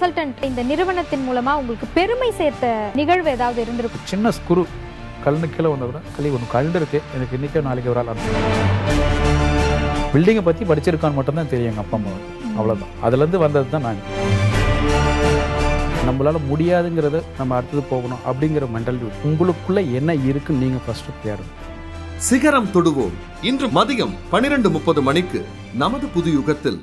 Consultant இந்த நிறுவனத்தின் மூலமா உங்களுக்கு பெருமை சேர்த்த நிகழ்வு ஏதாவது இருந்திருக்கும்? சின்ன ஸ்குரு கல்னு கீழே வந்த கூட களி ஒன்று கழுந்துருக்கு எனக்கு இன்றைக்கோ நாளைக்கு ஒரு ஆள் பில்டிங்கை பற்றி படிச்சிருக்கான்னு மட்டும்தான் தெரியும் எங்கள் அப்பா அம்மா அவ்வளோதான் அதுலேருந்து வந்தது தான் நாங்கள் நம்மளால் முடியாதுங்கிறத நம்ம அடுத்தது போகணும் அப்படிங்கிற மென்டாலிட்டி உங்களுக்குள்ள என்ன இருக்குன்னு நீங்கள் ஃபஸ்ட்டு தேடணும் சிகரம் தொடுவோம். இன்று மதியம் பனிரெண்டு முப்பது மணிக்கு நமது புது யுகத்தில்